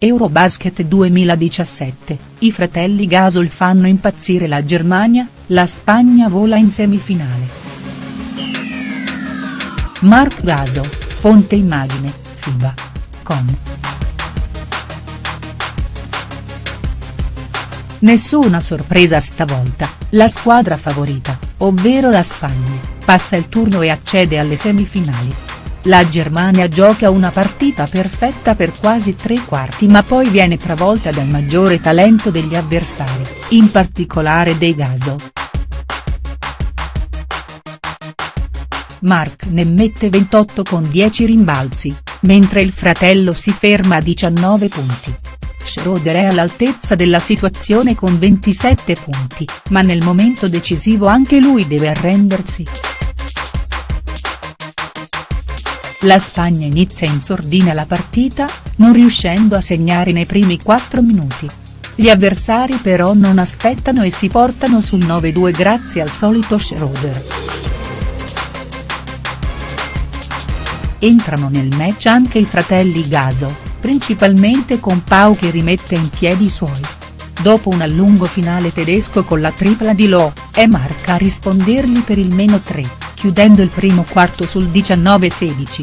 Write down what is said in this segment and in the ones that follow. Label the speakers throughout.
Speaker 1: Eurobasket 2017, i fratelli Gasol fanno impazzire la Germania, la Spagna vola in semifinale. Mark Gasol, fonte immagine, FIBA. Com. Nessuna sorpresa stavolta, la squadra favorita, ovvero la Spagna, passa il turno e accede alle semifinali. La Germania gioca una partita perfetta per quasi tre quarti ma poi viene travolta dal maggiore talento degli avversari, in particolare dei Gaso. Mark ne mette 28 con 10 rimbalzi, mentre il fratello si ferma a 19 punti. Schroeder è all'altezza della situazione con 27 punti, ma nel momento decisivo anche lui deve arrendersi. La Spagna inizia in sordina la partita, non riuscendo a segnare nei primi 4 minuti. Gli avversari però non aspettano e si portano sul 9-2 grazie al solito Schroeder. Entrano nel match anche i fratelli Gaso, principalmente con Pau che rimette in piedi i suoi. Dopo un allungo finale tedesco con la tripla di Lo, è Marca a rispondergli per il meno 3, chiudendo il primo quarto sul 19-16.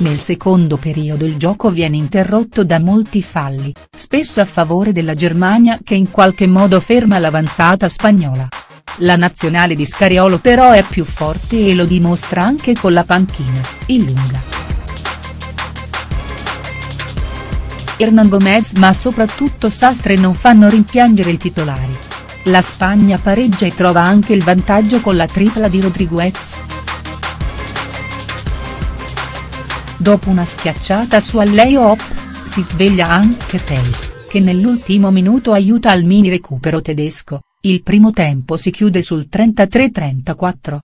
Speaker 1: Nel secondo periodo il gioco viene interrotto da molti falli, spesso a favore della Germania che in qualche modo ferma l'avanzata spagnola. La nazionale di Scariolo però è più forte e lo dimostra anche con la panchina, in lunga. Hernan Gomez ma soprattutto Sastre non fanno rimpiangere i titolari. La Spagna pareggia e trova anche il vantaggio con la tripla di Rodriguez. Dopo una schiacciata su Alley-Hop, si sveglia anche Teis, che nell'ultimo minuto aiuta al mini recupero tedesco, il primo tempo si chiude sul 33-34.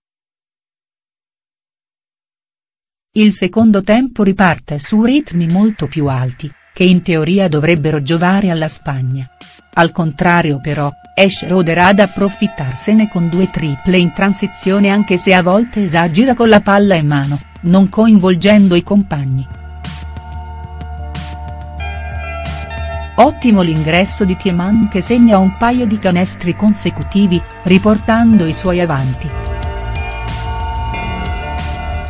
Speaker 1: Il secondo tempo riparte su ritmi molto più alti, che in teoria dovrebbero giovare alla Spagna. Al contrario però, è Schroeder ad approfittarsene con due triple in transizione anche se a volte esagera con la palla in mano, non coinvolgendo i compagni. Ottimo l'ingresso di Tiemann che segna un paio di canestri consecutivi, riportando i suoi avanti.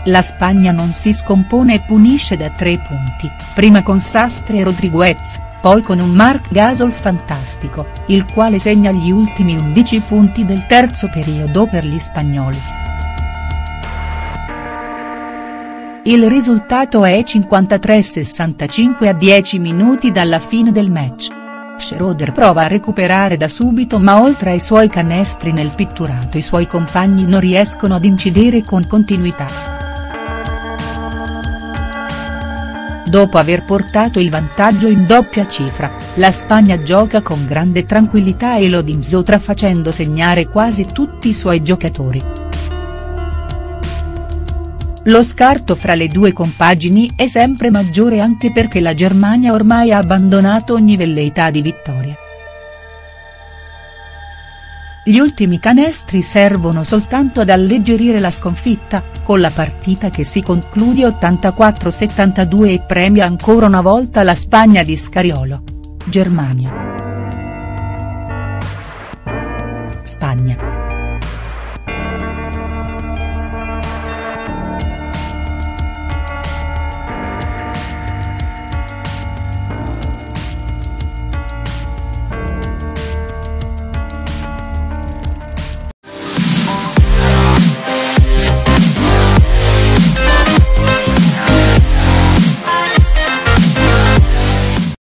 Speaker 1: La Spagna non si scompone e punisce da tre punti, prima con Sastre e Rodriguez, poi con un Mark Gasol fantastico, il quale segna gli ultimi 11 punti del terzo periodo per gli spagnoli. Il risultato è 53-65 a 10 minuti dalla fine del match. Schroeder prova a recuperare da subito ma oltre ai suoi canestri nel pitturato i suoi compagni non riescono ad incidere con continuità. Dopo aver portato il vantaggio in doppia cifra, la Spagna gioca con grande tranquillità e lo dimsotra facendo segnare quasi tutti i suoi giocatori. Lo scarto fra le due compagini è sempre maggiore anche perché la Germania ormai ha abbandonato ogni velleità di vittoria. Gli ultimi canestri servono soltanto ad alleggerire la sconfitta, con la partita che si conclude 84-72 e premia ancora una volta la Spagna di Scariolo. Germania. Spagna.